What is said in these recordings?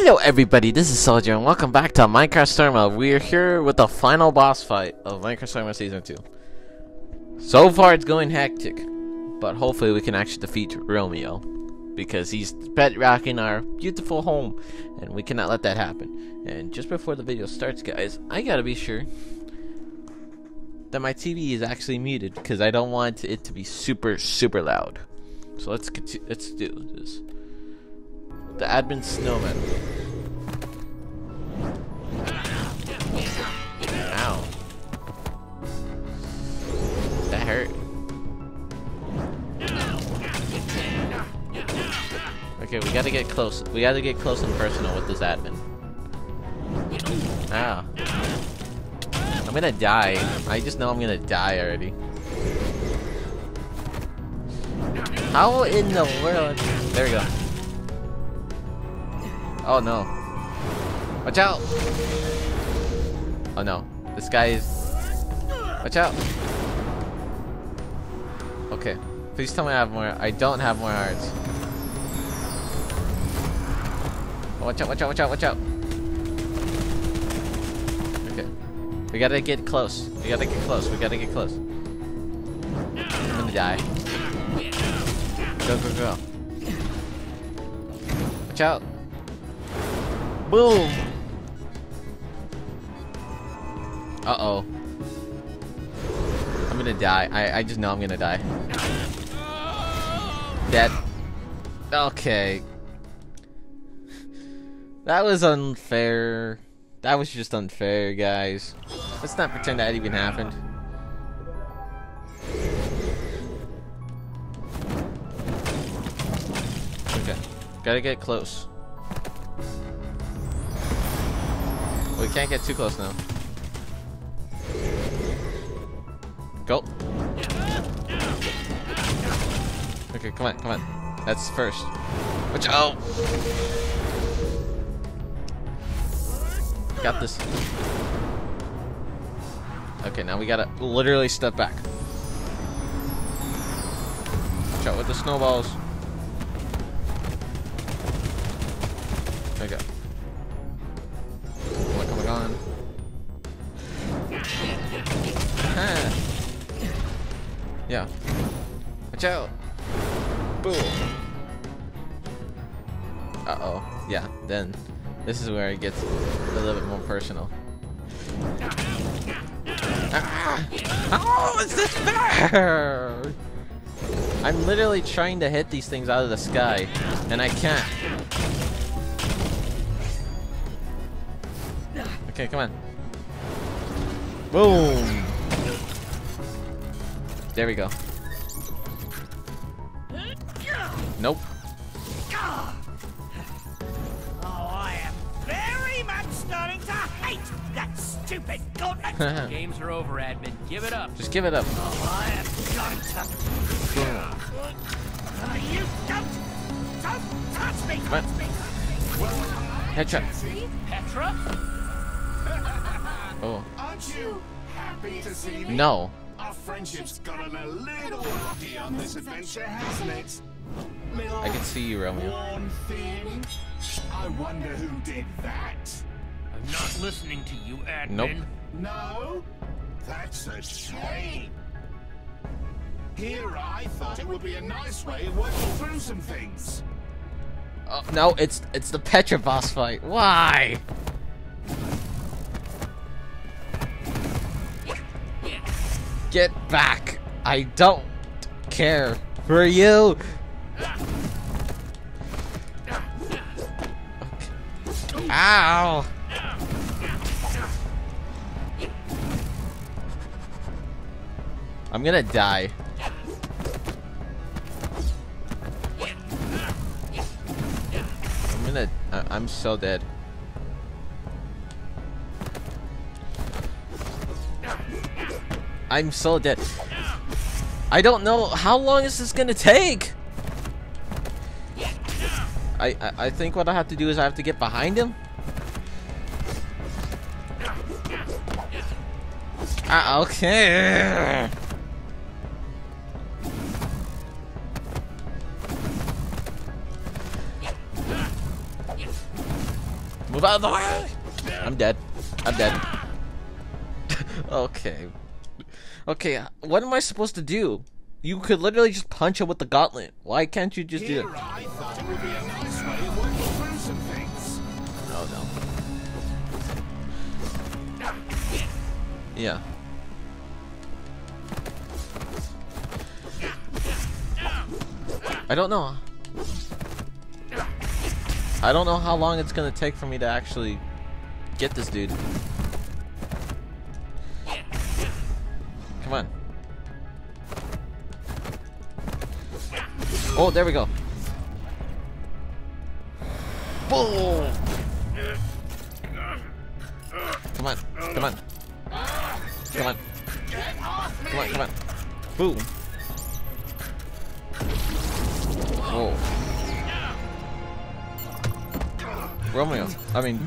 Hello everybody, this is Soldier and welcome back to Minecraft Story Mode. We're here with the final boss fight of Minecraft Story Mode Season 2. So far it's going hectic, but hopefully we can actually defeat Romeo. Because he's bedrocking our beautiful home, and we cannot let that happen. And just before the video starts guys, I gotta be sure that my TV is actually muted, because I don't want it to be super, super loud. So let's, let's do this. The admin snowman. Ow. That hurt. Okay, we gotta get close. We gotta get close and personal with this admin. Ow. I'm gonna die. I just know I'm gonna die already. How in the world? There we go. Oh no. Watch out! Oh no. This guy is... Watch out! Okay. Please tell me I have more. I don't have more hearts. Oh, watch out, watch out, watch out, watch out! Okay. We gotta get close. We gotta get close. We gotta get close. I'm gonna die. Go, go, go. Watch out! Boom! Uh-oh. I'm gonna die. I, I just know I'm gonna die. Dead. Okay. That was unfair. That was just unfair, guys. Let's not pretend that even happened. Okay. Gotta get close. We can't get too close now. Go. Okay, come on, come on. That's first. Watch out! Got this. Okay, now we gotta literally step back. Watch out with the snowballs. There we go. It gets a little bit more personal. Ah! Oh, is this fair? I'm literally trying to hit these things out of the sky, and I can't. Okay, come on. Boom! There we go. Nope. That stupid gauntlet. Games are over, admin. Give it up. Just give it up. Oh, I am going to. Uh, you don't, don't touch me, touch me. Headshot. Petra? Oh. Aren't you happy to see me? No. Our friendship's gotten a little rocky on this adventure, hasn't it? Little I can see you, Romeo. One thing. I wonder who did that. I'm not listening to you, admin. Nope. No? That's a shame. Here I thought it would be a nice way of working through some things. Oh, no, it's it's the Petra boss fight. Why? Get back! I don't care for you! Okay. Ow! I'm gonna die. I'm gonna... I I'm so dead. I'm so dead. I don't know how long is this gonna take. I, I I think what I have to do is I have to get behind him. Ah, okay. Move out of the way! I'm dead. I'm dead. okay. Okay, what am I supposed to do? You could literally just punch him with the gauntlet. Why can't you just do it? I thought it would be a nice way of working through some things. Oh no. Yeah. I don't know. I don't know how long it's gonna take for me to actually get this dude. Come on. Oh, there we go. Boom! Come on, come on. Come on. Come on, come on. Boom. Whoa. Romeo. I mean,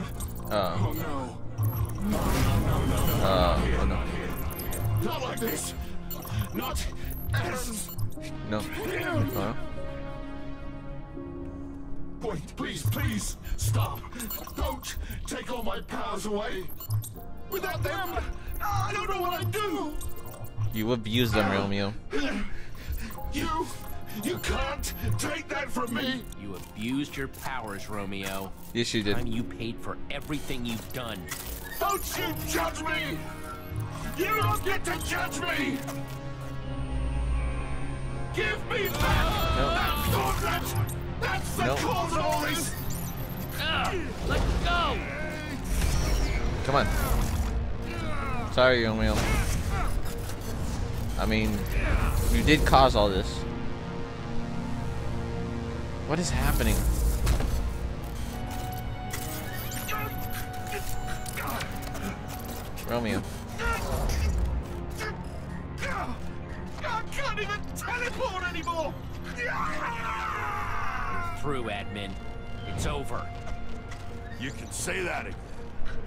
uh, Oh no. uh, oh no. Not like this. Not as. No. Uh, Wait, please, please, stop. Don't take all my powers away. Without them, I don't know what I'd do. you abused them, Romeo. You, you can't take that from me. You abused your powers, Romeo. Yes, you did. And you paid for everything you've done. Don't you judge me. You don't get to judge me. Give me that. No. That gauntlet. That's the No. cause of all this. Let go! Come on. Sorry, Romeo. I mean, you did cause all this. What is happening? Romeo. I can't even teleport anymore. Through, admin. It's over. You can say that again.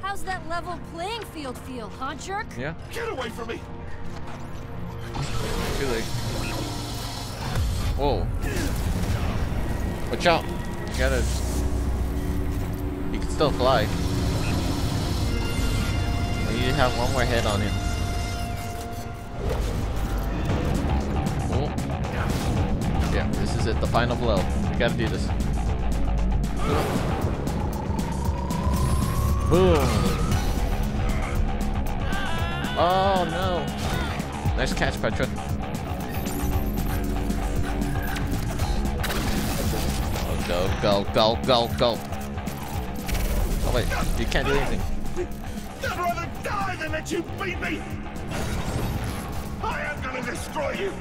How's that level playing field feel, huh, jerk? Yeah, Get away from me. too late. Whoa. Watch out. You gotta... You can still fly. You have one more hit on him. Oh. Yeah, this is it. The final blow. We gotta do this. Boom. Oh no. Nice catch, Petra. Go, go, go, go, go. Oh wait, you can't do anything. I'd rather die than let you beat me. I am gonna destroy you.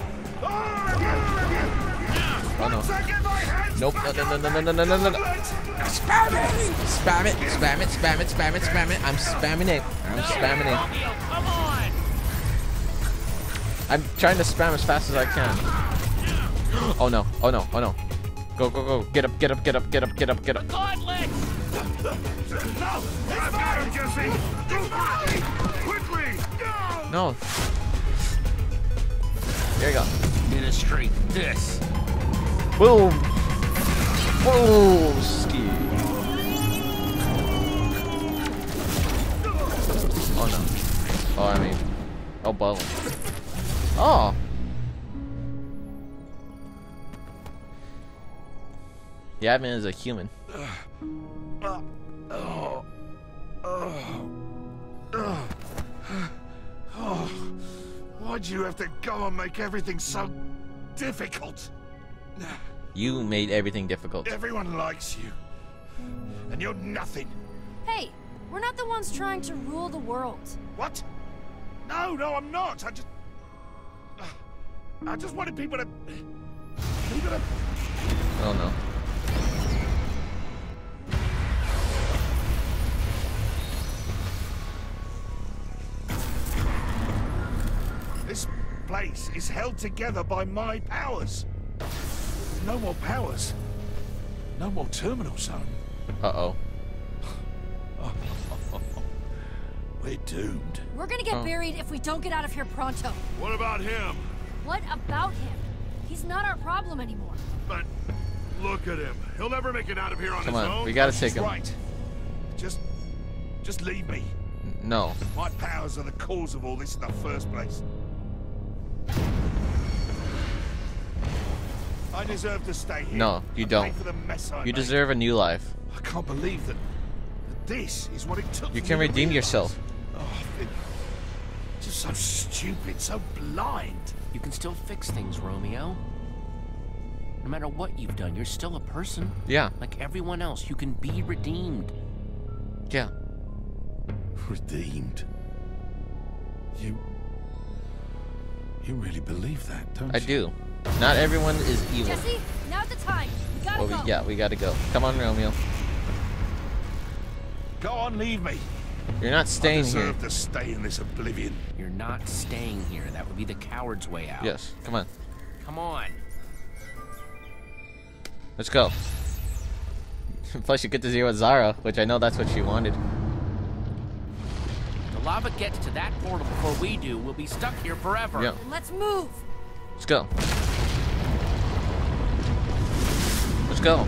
All of you. Oh no. Once I get my hands Nope, no, no, no, no, no, no, no, no, no. Spam it! Spam it, spam it, spam it, spam it, spam it, I'm spamming it. I'm spamming it. Come on! I'm trying to spam as fast as I can. Oh no, oh no, oh no. Go, go, go. Get up, get up, get up, get up, get up, get up. Gauntlet! No, I've got him, Jesse. Mine. Quickly. No. There you go. Ministry, this. Boom! Boom! Ski. Oh no. Oh, I mean. Oh, bubble. Oh! The admin is a human. Why'd you have to go and make everything so difficult? You made everything difficult. Everyone likes you. And you're nothing. Hey, we're not the ones trying to rule the world. What? No, no, I'm not. I just. I just wanted people to. People to. Oh no. Place is held together by my powers. No more powers. No more terminal zone. Uh oh. We're doomed. We're gonna get Oh. buried if we don't get out of here pronto. What about him? What about him? He's not our problem anymore. But look at him. He'll never make it out of here on Come his on, own. we gotta take him. Right. Just, just leave me. No. My powers are the cause of all this in the first place. I deserve to stay here. No, you don't. For the mess I You made. deserve a new life. I can't believe that, that this is what it took. You can me to redeem realise. yourself. Oh, I've just so stupid, so blind. You can still fix things, Romeo. No matter what you've done, you're still a person. Yeah. Like everyone else, you can be redeemed. Yeah. Redeemed. You. You really believe that, don't I you? do. Not everyone is evil. Jesse, now's the time. We gotta Well, we, go. yeah, we gotta go. Come on, Romeo. Go on, leave me. You're not I staying here. deserve to stay in this oblivion. You're not staying here. That would be the coward's way out. Yes. Come on. Come on. Let's go. Plus, you get to see with Xara, which I know that's what she wanted. The lava gets to that portal before we do. We'll be stuck here forever. Yeah. Let's move. Let's go. Go.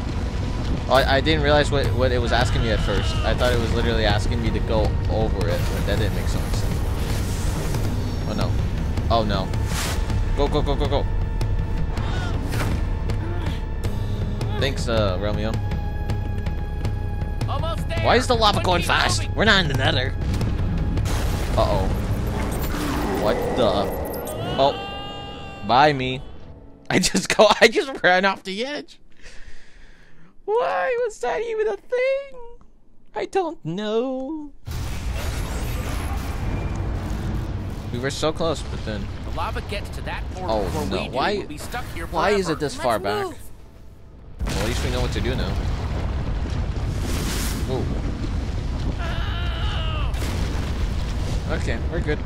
I, I didn't realize what, what it was asking me at first. I thought it was literally asking me to go over it, but that didn't make so much sense. Oh no. Oh no. Go, go, go, go, go. Thanks, uh, Romeo. Why is the lava going fast? We're not in the nether. Uh-oh. What the? Oh. Bye, me. I just go, I just ran off the edge. Why was that even a thing? I don't know. We were so close, but then... The lava gets to that portal Oh, before no. we do. Why- We'll be stuck here Why is it this Let's far back? Well, at least we know what to do now. Whoa. Okay, we're good.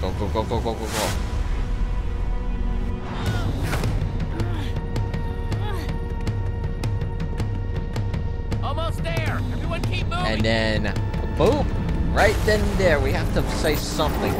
Go, go, go, go, go, go, go. Almost there. Everyone keep moving. And then, boom! Right then there, we have to say something.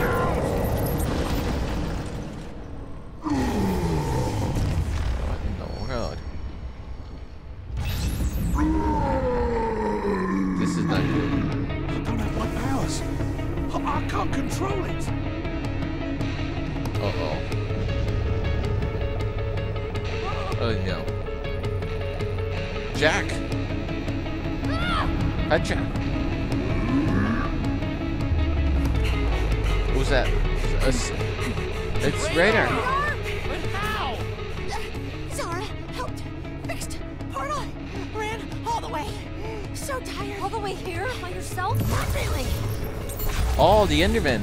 Enderman.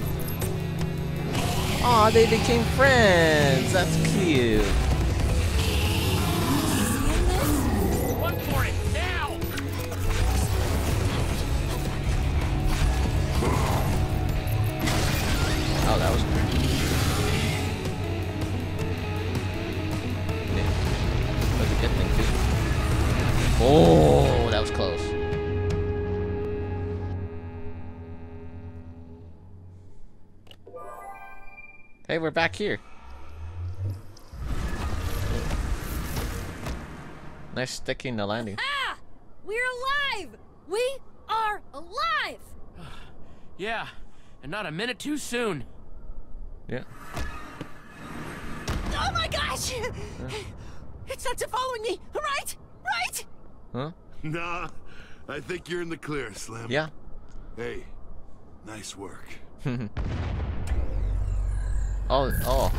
Aw, they became friends. That's cute. Hey, we're back here. Nice sticking the landing. Ah! We're alive! We are alive! Yeah, and not a minute too soon. Yeah. Oh my gosh! It's not following me, right? Right? Huh? Nah, I think you're in the clear, Slim. Yeah. Hey, nice work. Oh, oh.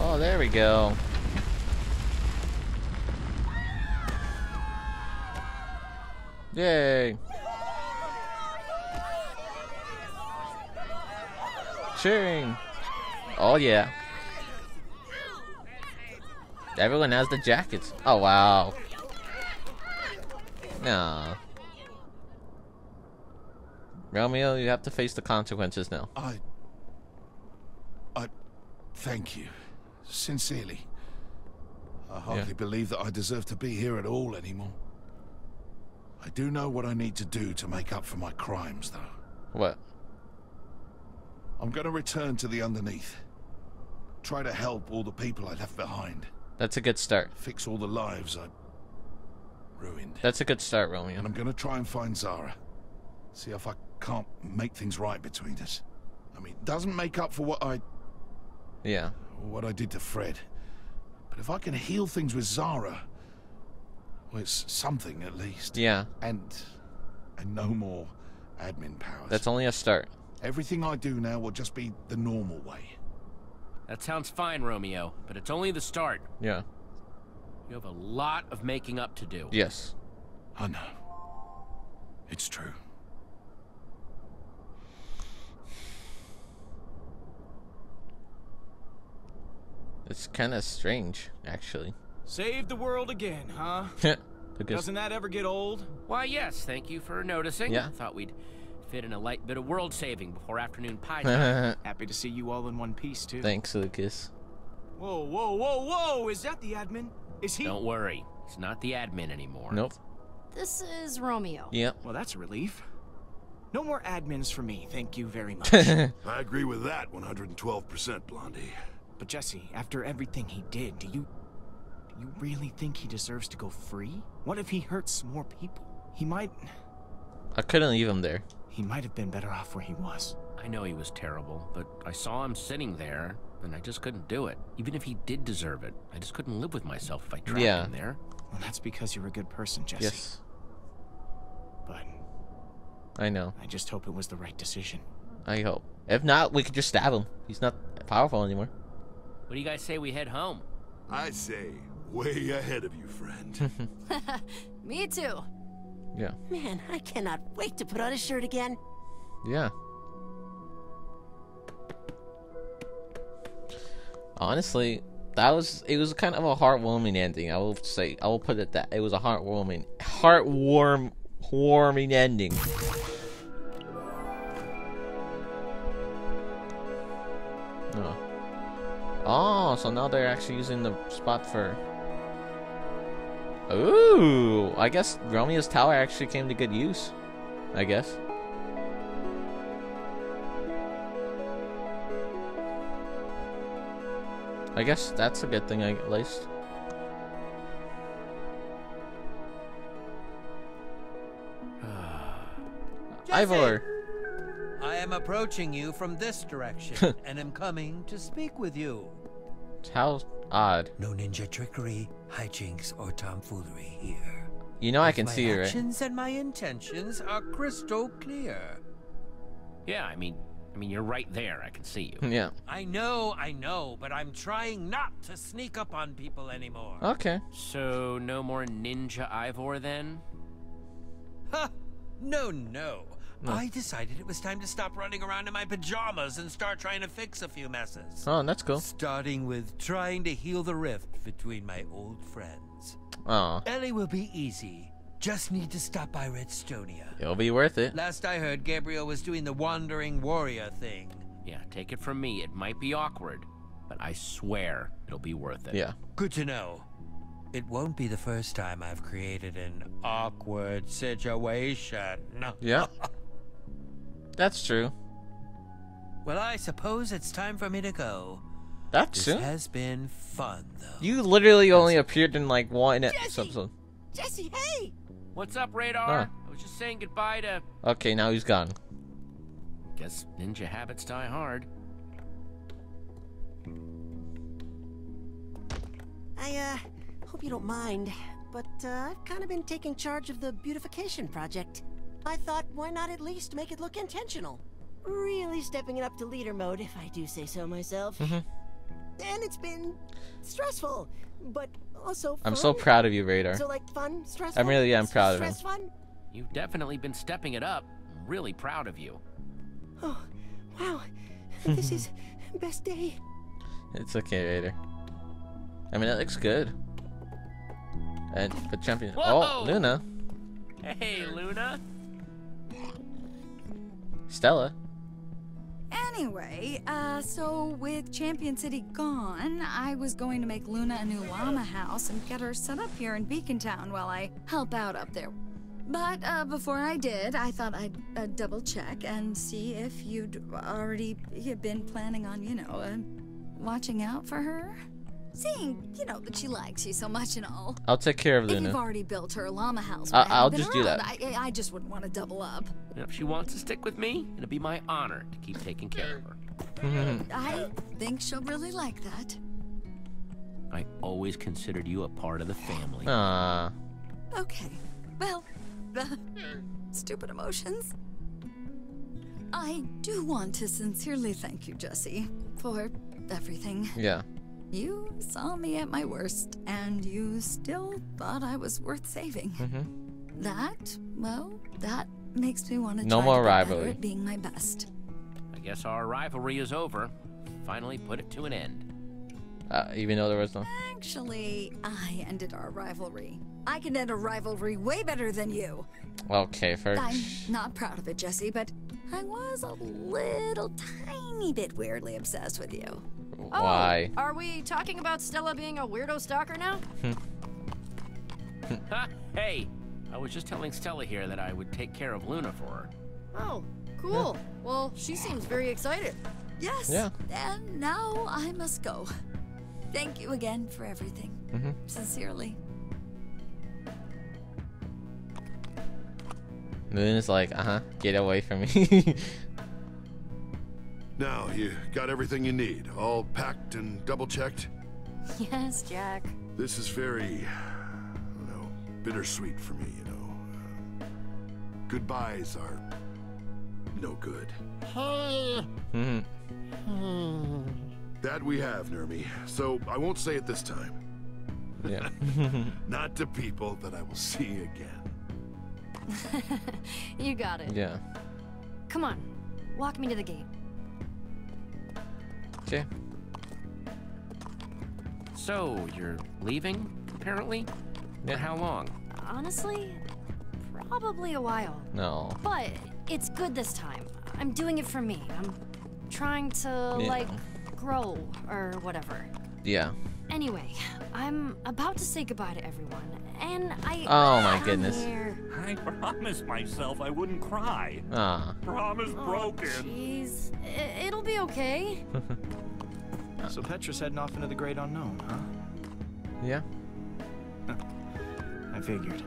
Oh, there we go. Yay. Cheering. Oh, yeah. Everyone has the jackets. Oh, wow. No. Romeo, you have to face the consequences now. I. Thank you. Sincerely. I hardly believe that I deserve to be here at all anymore. I do know what I need to do to make up for my crimes, though. What? I'm going to return to the underneath. Try to help all the people I left behind. That's a good start. Fix all the lives I. ruined. That's a good start, Romeo. And I'm gonna try and find Xara. See if I can't make things right between us. I mean, it doesn't make up for what I Yeah. what I did to Fred. But if I can heal things with Xara, well, it's something at least. Yeah. And and no more admin powers. That's only a start. Everything I do now will just be the normal way. That sounds fine, Romeo, but it's only the start. Yeah. You have a lot of making up to do. Yes. I know. It's true. It's kind of strange, actually. Save the world again, huh? because Doesn't that ever get old? Why, yes, thank you for noticing. Yeah. Thought we'd fit in a light bit of world saving before afternoon pie time. Happy to see you all in one piece, too. Thanks, Lukas. Whoa, whoa, whoa, whoa! Is that the admin? Is he? Don't worry, he's not the admin anymore. Nope. This is Romeo. Yep. Well, that's a relief. No more admins for me, thank you very much. I agree with that 112%, Blondie. But Jesse, after everything he did, do you... Do you really think he deserves to go free? What if he hurts more people? He might... I couldn't leave him there. He might have been better off where he was. I know he was terrible, but I saw him sitting there, and I just couldn't do it. Even if he did deserve it, I just couldn't live with myself if I trapped Yeah. him there. Well, that's because you're a good person, Jesse. Yes. But I know. I just hope it was the right decision. I hope. If not, we could just stab him. He's not powerful anymore. What do you guys say we head home? I say, way ahead of you, friend. Me too. Yeah. Man, I cannot wait to put on a shirt again. Yeah. Honestly, that was it was kind of a heartwarming ending. I will say I will put it that it was a heartwarming heartwarm warming ending. Oh. Oh, so now they're actually using the spot for Ooh, I guess Romeo's tower actually came to good use. I guess. I guess that's a good thing, at least. Ivor! I am approaching you from this direction and am coming to speak with you. How odd. No ninja trickery, hijinks, or tomfoolery here. You know I can see you, right? actions and my intentions are crystal clear. Yeah, I mean, I mean, you're right there. I can see you. Yeah. I know, I know, but I'm trying not to sneak up on people anymore. Okay. So, no more Ninja Ivor then? Ha! No, no. I decided it was time to stop running around in my pajamas and start trying to fix a few messes. Oh, that's cool. Starting with trying to heal the rift between my old friends. Oh, Ellie will be easy. Just need to stop by Redstonia. it'll be worth it. Last I heard, Gabriel was doing the wandering warrior thing. Yeah, take it from me. It might be awkward, but I swear it'll be worth it. Yeah. Good to know. It won't be the first time I've created an awkward situation. Yeah. That's true. Well, I suppose it's time for me to go. That's This soon. has been fun, though. You literally only appeared in like one Jesse! episode. Jesse, hey! What's up, Radar? I was just saying goodbye to. Okay, now he's gone. Guess ninja habits die hard. I, uh, hope you don't mind, but, uh, I've kind of been taking charge of the beautification project. I thought, why not at least make it look intentional? Really stepping it up to leader mode, if I do say so myself. Mm-hmm. And it's been stressful, but also I'm so proud of you, Radar. So, like, fun, stressful? I'm really yeah, I'm s- proud of him. Stress fun? You've definitely been stepping it up. I'm really proud of you. Oh, wow. this is best day. It's okay, Radar. I mean, it looks good. And the champion. Whoa! Oh, Luna. Hey, Luna. Stella. Anyway, uh, so with Champion City gone, I was going to make Luna a new llama house and get her set up here in Beacon Town while I help out up there. But uh, before I did, I thought I'd uh, double check and see if you'd already been planning on, you know, uh, watching out for her. Seeing, you know, that she likes you so much and all. I'll take care of If you've already built her llama house, I- when I haven't I'll been just do that. I, I I just wouldn't want to double up. And if she wants to stick with me, it'll be my honor to keep taking care of her. I think she'll really like that. I always considered you a part of the family. Ah. Okay. Well, uh, stupid emotions. I do want to sincerely thank you, Jesse, for everything. Yeah. You saw me at my worst, and you still thought I was worth saving. Mm-hmm. That, well, that makes me want to No try more to be better rivalry. at being my best. I guess our rivalry is over. Finally put it to an end. Uh, even though there was no. Actually, I ended our rivalry. I can end a rivalry way better than you. Okay, first. I'm not proud of it, Jesse, but I was a little tiny bit weirdly obsessed with you. Why? Oh, are we talking about Stella being a weirdo stalker now? Ha! Hey, I was just telling Stella here that I would take care of Luna for her. Oh, cool. Well, she seems very excited. Yes. Yeah. And now I must go. Thank you again for everything. Mm-hmm. Sincerely. Luna's like, uh huh, get away from me. Now, you got everything you need, all packed and double checked? Yes, Jack. This is very, you know, bittersweet for me, you know. Uh, goodbyes are no good. mm-hmm. That we have, Nermi. So I won't say it this time. Yeah. Not to people that I will see again. you got it. yeah. Come on, walk me to the gate. Okay. So, you're leaving, apparently? Yeah. For how long? Honestly, probably a while. No. But it's good this time. I'm doing it for me. I'm trying to, Yeah. like, grow or whatever. Yeah. Anyway, I'm about to say goodbye to everyone, and I. Oh my I'm goodness. here- I promised myself I wouldn't cry. Ah. Promise Oh, broken. Jeez, I- it'll be okay. So Petra's heading off into the great unknown, huh? Yeah. I figured.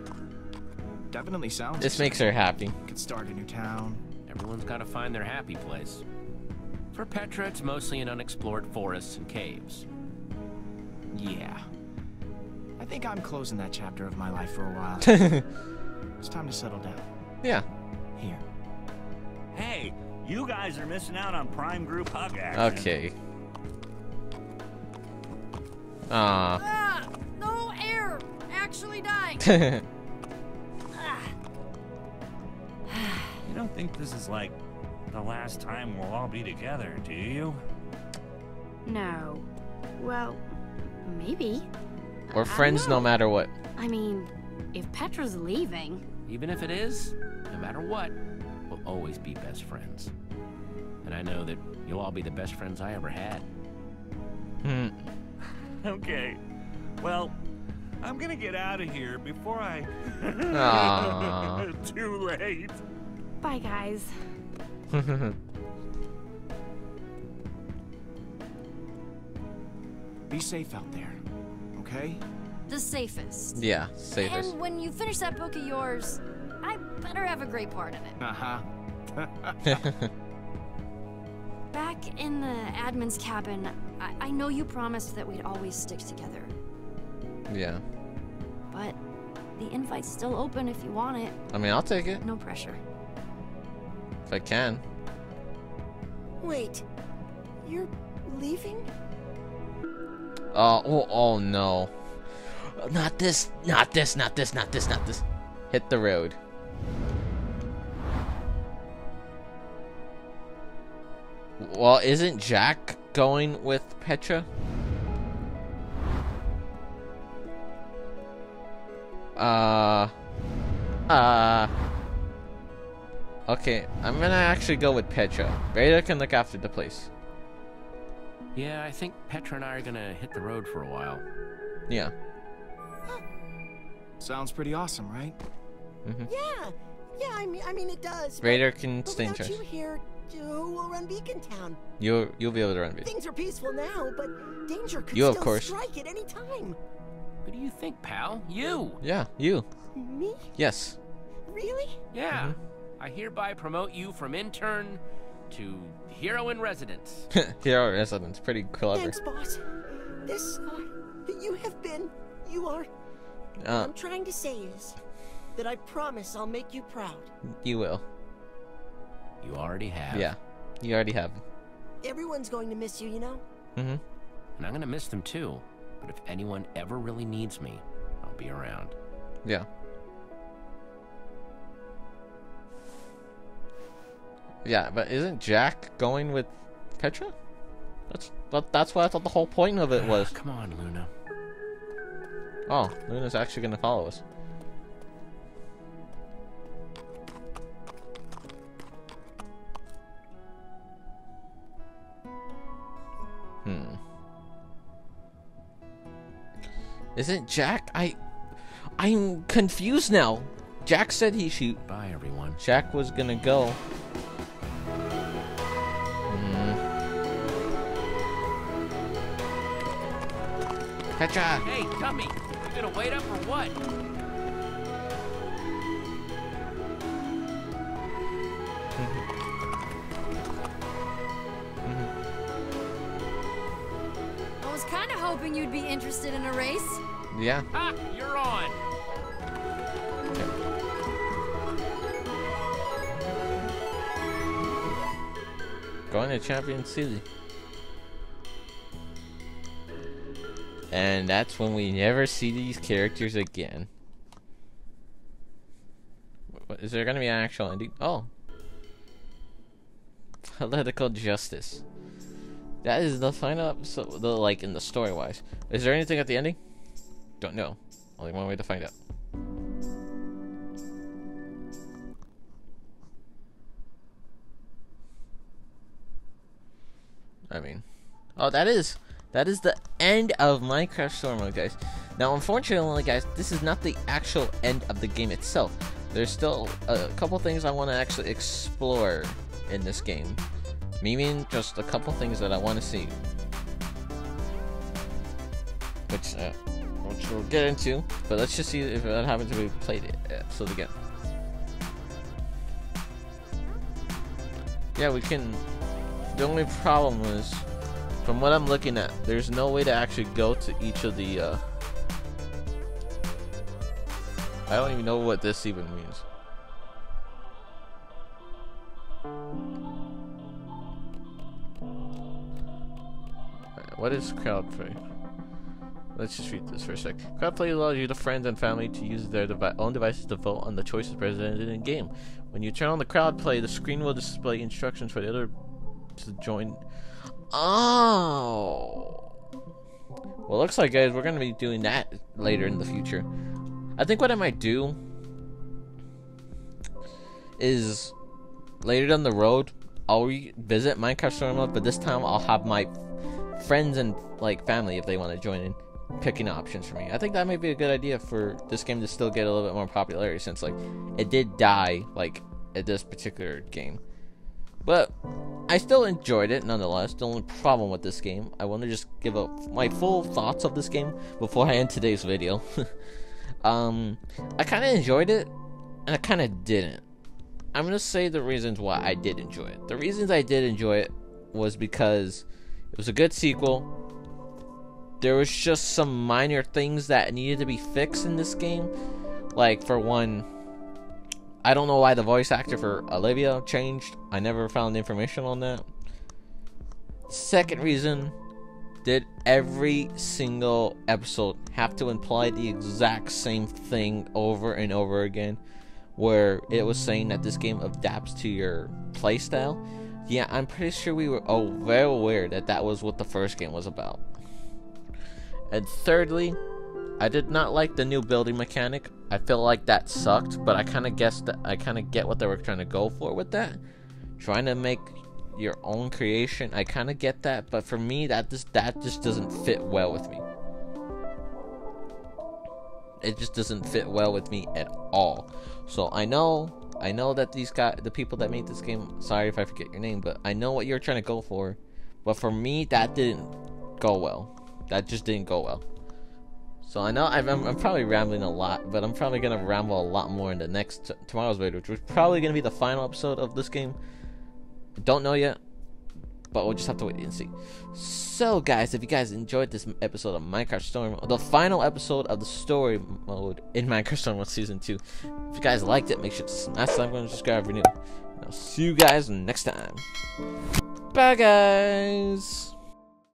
Definitely sounds. This makes her happy. Could start a new town. Everyone's got to find their happy place. For Petra, it's mostly in unexplored forests and caves. Yeah. I think I'm closing that chapter of my life for a while. it's time to settle down. Yeah. Here. Hey, you guys are missing out on prime group hug action. Okay. Ah. Ah, no air! Actually dying. You don't think this is like the last time we'll all be together, do you? no. Well, maybe. We're friends no matter what. I mean, if Petra's leaving. Even if it is, no matter what, we'll always be best friends. And I know that you'll all be the best friends I ever had. Hmm. Okay. Well, I'm gonna get out of here before I. Aw. Too late. Bye, guys. Be safe out there. Okay? The safest. yeah, safest. And when you finish that book of yours, I better have a great part in it. Uh-huh. Back in the admin's cabin, I, I know you promised that we'd always stick together. yeah. But the invite's still open if you want it. I mean, I'll take it No pressure. if I can. Wait, you're leaving? Oh, oh, oh no. Not this, not this, not this, not this, not this. Hit the road. Well, isn't Jack going with Petra? Uh. Uh. Okay, I'm gonna actually go with Petra. Radar can look after the place. Yeah, I think Petra and I are gonna hit the road for a while. Yeah. Sounds pretty awesome, right? Mm-hmm. Yeah, yeah. I mean, I mean, it does. but- Radar can but stay in charge. you here, who will run Beacon Town? You you'll be able to run video. Things are peaceful now, but danger could You, of still course. strike at any time. Who do you think, pal? You. Yeah, you. Me? Yes. Really? Yeah. I hereby promote you from intern to hero in residence. Here are residents. Pretty clever. Thanks, boss. This, uh, you have been, you are. What Uh, I'm trying to say is that I promise I'll make you proud. you will. You already have. Yeah. You already have. Everyone's going to miss you, you know? Mm-hmm. And I'm gonna miss them too. But if anyone ever really needs me, I'll be around. Yeah. Yeah, but isn't Jack going with Petra? That's that, that's what I thought the whole point of it was. Come on, Luna. Oh, Luna's actually gonna follow us. Isn't Jack? I, I'm confused now. Jack said he shoot. Bye, everyone. Jack was gonna go. Hmm. Petra. Hey, Tummy, you gonna wait up or what? I was kind of hoping you'd be interested in a race. Yeah. Ha! You're on. Going to Champion City. And that's when we never see these characters again. What- Is there going to be an actual ending? Oh. Political justice. That is the final episode, the, like, in the story-wise. Is there anything at the ending? Don't know. Only one way to find out. I mean, oh, that is that is the end of Minecraft Story Mode, guys. Now, unfortunately, guys, this is not the actual end of the game itself. There's still a couple things I want to actually explore in this game. Meaning, just a couple things that I want to see, which uh, which we'll get into. But let's just see if that happens if we played it episode again. Yeah, we can the only problem is, from what I'm looking at, there's no way to actually go to each of the, uh... I don't even know what this even means. What is crowd play? Let's just read this for a sec. Crowd play allows you, the friends and family, to use their devi own devices to vote on the choices presented in game. When you turn on the crowd play, the screen will display instructions for the other to join. Oh. Well, looks like guys, we're gonna be doing that later in the future. I think what I might do is later down the road, I'll revisit Minecraft Story Mode, but this time I'll have my friends and like family if they want to join in picking options for me. I think that might be a good idea for this game to still get a little bit more popularity since like it did die like at this particular game. But I still enjoyed it nonetheless. The only problem with this game, I want to just give up my full thoughts of this game before I end today's video. um, I kind of enjoyed it, and I kind of didn't. I'm gonna say the reasons why I did enjoy it. The reasons I did enjoy it was because it was a good sequel. There was just some minor things that needed to be fixed in this game. Like for one, I don't know why the voice actor for Olivia changed. I never found information on that. Second reason, did every single episode have to imply the exact same thing over and over again? Where it was saying that this game adapts to your playstyle? Yeah, I'm pretty sure we were oh, very aware that that was what the first game was about. And thirdly, I did not like the new building mechanic. I feel like that sucked, but I kind of guessed that I kind of get what they were trying to go for with that. Trying to make your own creation. I kind of get that, but for me that just that just doesn't fit well with me. It just doesn't fit well with me at all. So I know I know that these guys, the people that made this game, sorry if I forget your name, but I know what you're trying to go for. But for me, that didn't go well. That just didn't go well. So I know I'm, I'm, probably rambling a lot, but I'm probably gonna ramble a lot more in the next tomorrow's video, which is probably gonna be the final episode of this game. Don't know yet, but we'll just have to wait and see. So, guys, if you guys enjoyed this episode of Minecraft Storm, the final episode of the story mode in Minecraft Storm Season 2, if you guys liked it, make sure to smash that like button, subscribe, renew. I'll see you guys next time. Bye, guys.